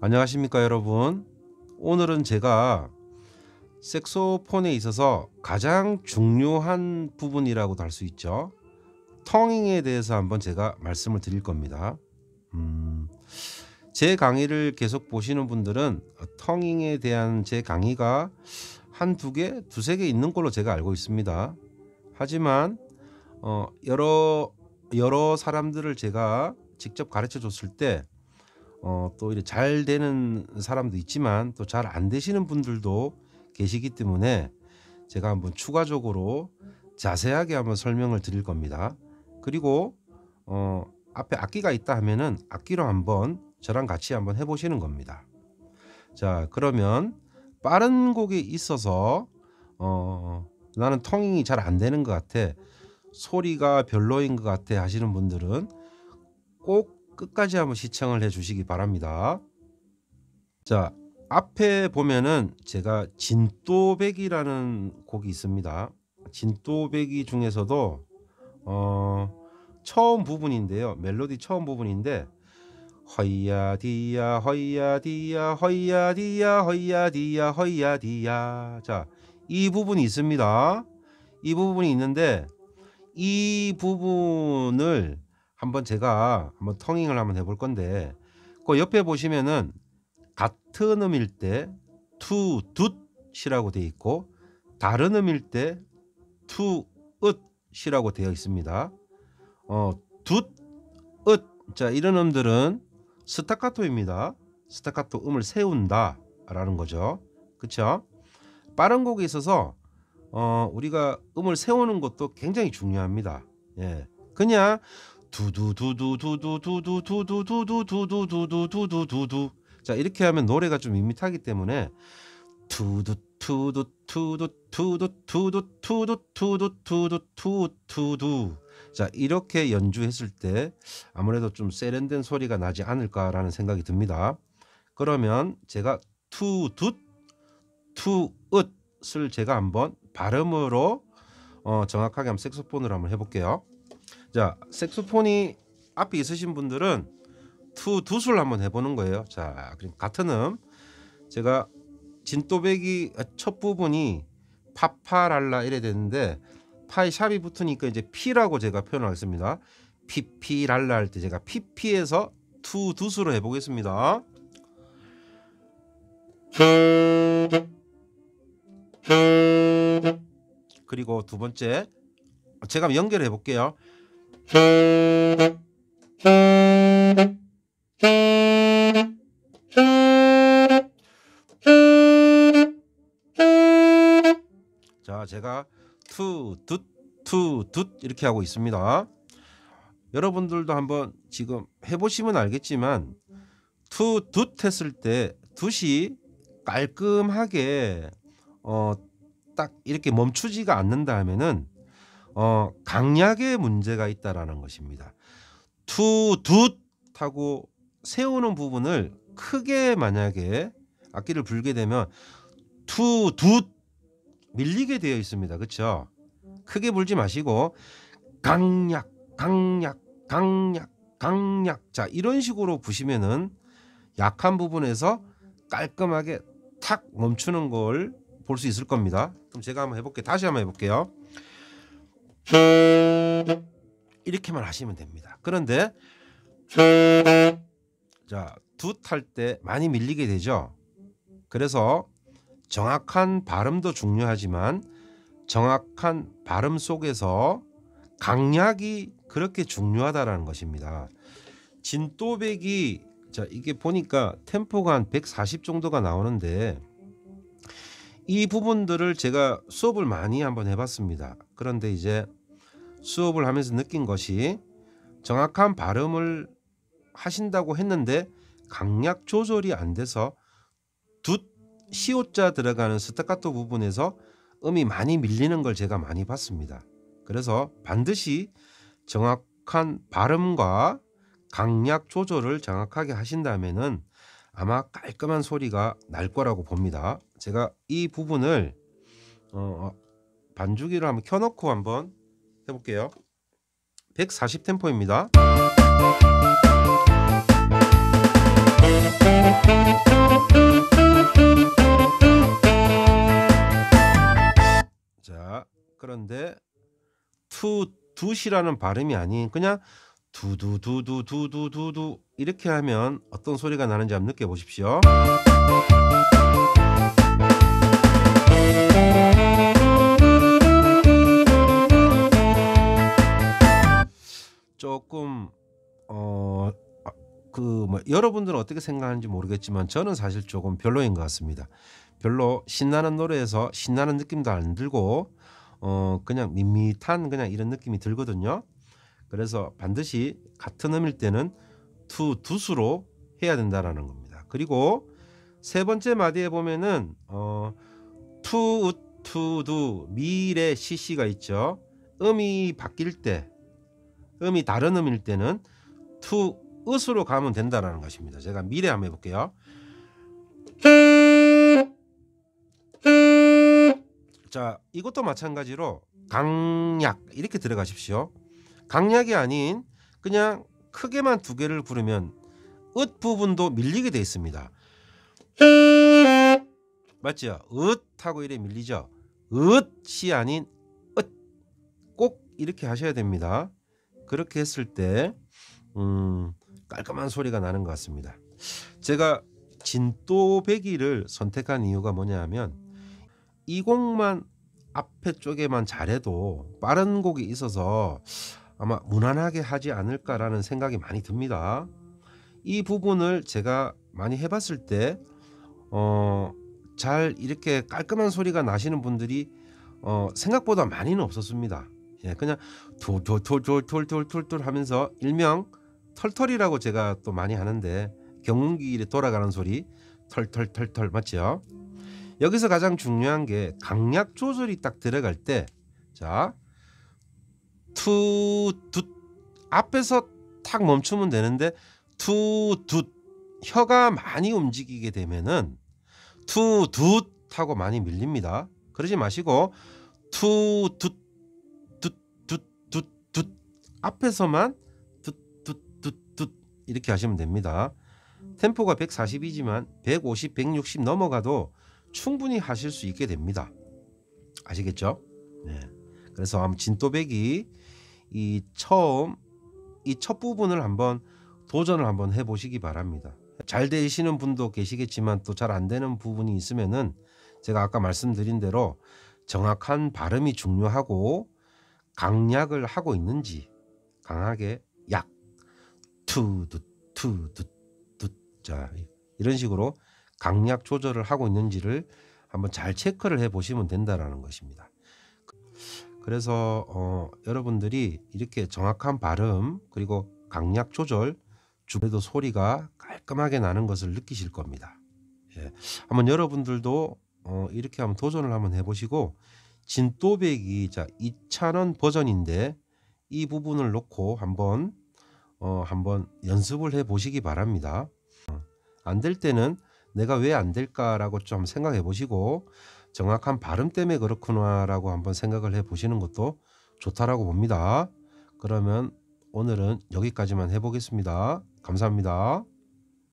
안녕하십니까 여러분. 오늘은 제가 색소폰에 있어서 가장 중요한 부분이라고도 할 수 있죠. 텅잉에 대해서 한번 제가 말씀을 드릴 겁니다. 음, 제 강의를 계속 보시는 분들은 텅잉에 대한 제 강의가 한 두 개, 두세 개 있는 걸로 제가 알고 있습니다. 하지만 어, 여러 여러 사람들을 제가 직접 가르쳐 줬을 때 어, 또 이렇게 잘 되는 사람도 있지만 또 잘 안 되시는 분들도 계시기 때문에 제가 한번 추가적으로 자세하게 한번 설명을 드릴 겁니다. 그리고 어, 앞에 악기가 있다 하면은 악기로 한번 저랑 같이 한번 해보시는 겁니다. 자 그러면 빠른 곡에 있어서 어, 나는 텅잉이 잘 안 되는 것 같아 소리가 별로인 것 같아 하시는 분들은 꼭 끝까지 한번 시청을 해 주시기 바랍니다. 자, 앞에 보면은 제가 진또배기라는 곡이 있습니다. 진또배기 중에서도 어 처음 부분인데요. 멜로디 처음 부분인데 허이야 디야 허이야 디야 허이야 디야 허이야 디야 허이야 디야 자, 이 부분이 있습니다. 이 부분이 있는데 이 부분을 한번 제가 한번 텅잉을 한번 해볼 건데 그 옆에 보시면은 같은 음일 때 투, 둣이라고 되어 있고 다른 음일 때 투, 읒이라고 되어 있습니다. 어, 둣, 읒. 자, 이런 음들은 스타카토입니다. 스타카토 음을 세운다 라는 거죠. 그렇죠? 빠른 곡에 있어서 어, 우리가 음을 세우는 것도 굉장히 중요합니다. 예. 그냥 두두두두두두두두두두두두두두두두 자 이렇게 하면 노래가 좀 밋밋하기 때문에 투두 투두 투두 투두 투두 투두 투두 투두 투 투두 자 이렇게 연주했을 때 아무래도 좀 세련된 소리가 나지 않을까라는 생각이 듭니다. 그러면 제가 투두 투읒을 제가 한번 발음으로 어, 정확하게 한번 색소폰으로 한번 해볼게요. 자, 색소폰이 앞에 있으신 분들은 투 둣을 한번 해보는 거예요. 자, 그럼 같은 음 제가 진또배기 첫 부분이 파파랄라 이래 되는데 파에 샵이 붙으니까 이제 피라고 제가 표현하겠습니다. 피피랄라 할 때 제가 피피에서 투 두수로 해보겠습니다. 그리고 두 번째 제가 연결해 볼게요. 자, 제가 투, 둣, 투, 둣 이렇게 하고 있습니다. 여러분들도 한번 지금 해보시면 알겠지만 투, 둣 했을 때 둣이 깔끔하게 어, 딱 이렇게 멈추지가 않는다 하면은 어, 강약의 문제가 있다라는 것입니다. 투, 둣 하고 세우는 부분을 크게 만약에 악기를 불게 되면 투, 둣 밀리게 되어 있습니다. 그렇죠? 크게 불지 마시고 강약, 강약, 강약, 강약. 자, 이런 식으로 부시면은 약한 부분에서 깔끔하게 탁 멈추는 걸 볼 수 있을 겁니다. 그럼 제가 한번 해볼게요. 다시 한번 해볼게요. 이렇게만 하시면 됩니다. 그런데 자, 둣할 때 많이 밀리게 되죠. 그래서 정확한 발음도 중요하지만 정확한 발음 속에서 강약이 그렇게 중요하다라는 것입니다. 진또백이 자 이게 보니까 템포가 한 140 정도가 나오는데 이 부분들을 제가 수업을 많이 한번 해봤습니다. 그런데 이제 수업을 하면서 느낀 것이 정확한 발음을 하신다고 했는데 강약 조절이 안 돼서 둣 시오자 들어가는 스타카토 부분에서 음이 많이 밀리는 걸 제가 많이 봤습니다. 그래서 반드시 정확한 발음과 강약 조절을 정확하게 하신다면은 아마 깔끔한 소리가 날 거라고 봅니다. 제가 이 부분을 어, 반주기를 한번 켜놓고 한번 해볼게요. 140 템포입니다. 자, 그런데 투 둣이라는 발음이 아닌 그냥 두두두두두두두두 이렇게 하면 어떤 소리가 나는지 한번 느껴보십시오. 조금 어 그뭐 여러분들은 어떻게 생각하는지 모르겠지만 저는 사실 조금 별로인 것 같습니다. 별로 신나는 노래에서 신나는 느낌도 안 들고 어 그냥 밋밋한 그냥 이런 느낌이 들거든요. 그래서 반드시 같은 음일 때는 투 둣으로 해야 된다라는 겁니다. 그리고 세 번째 마디에 보면은 어 투, 투두 미레 시시가 있죠. 음이 바뀔 때 음이 다른 음일 때는 투 으로 가면 된다라는 것입니다. 제가 미레 한번 해볼게요. 자, 이것도 마찬가지로 강약 이렇게 들어가십시오. 강약이 아닌 그냥 크게만 두 개를 부르면 읒 부분도 밀리게 돼 있습니다. 맞죠? 읒 하고 이래 밀리죠. 읒이 아닌 읒. 꼭 이렇게 하셔야 됩니다. 그렇게 했을 때 음, 깔끔한 소리가 나는 것 같습니다. 제가 진또배기를 선택한 이유가 뭐냐 하면 이 곡만 앞에 쪽에만 잘해도 빠른 곡이 있어서 아마 무난하게 하지 않을까라는 생각이 많이 듭니다. 이 부분을 제가 많이 해봤을 때, 어, 잘 이렇게 깔끔한 소리가 나시는 분들이 어, 생각보다 많이는 없었습니다. 예, 그냥 툴툴툴툴툴툴툴 하면서 일명 털털이라고 제가 또 많이 하는데 경운기에 돌아가는 소리 털털털털 맞죠? 여기서 가장 중요한 게 강약 조절이 딱 들어갈 때 자, 투, 두 앞에서 탁 멈추면 되는데 투, 두 혀가 많이 움직이게 되면은 투, 두 하고 많이 밀립니다. 그러지 마시고 투, 두 앞에서만 두 이렇게 하시면 됩니다. 템포가 140이지만 150, 160 넘어가도 충분히 하실 수 있게 됩니다. 아시겠죠? 네. 그래서 한번 진또배기 이 처음 이 첫 부분을 한번 도전을 한번 해보시기 바랍니다. 잘 되시는 분도 계시겠지만 또 잘 안 되는 부분이 있으면은 제가 아까 말씀드린 대로 정확한 발음이 중요하고 강약을 하고 있는지 강하게 약 투두 투두 두자 이런 식으로 강약 조절을 하고 있는지를 한번 잘 체크를 해 보시면 된다라는 것입니다. 그래서 어, 여러분들이 이렇게 정확한 발음 그리고 강약 조절 주변에도 소리가 깔끔하게 나는 것을 느끼실 겁니다. 예. 한번 여러분들도 어, 이렇게 한번 도전을 한번 해보시고 진또배기 자 2,000원 버전인데 이 부분을 놓고 한번 어, 한번 연습을 해 보시기 바랍니다. 어, 안될 때는 내가 왜 안 될까라고 좀 생각해 보시고 정확한 발음 때문에 그렇구나라고 한번 생각을 해 보시는 것도 좋다라고 봅니다. 그러면 오늘은 여기까지만 해보겠습니다. 감사합니다.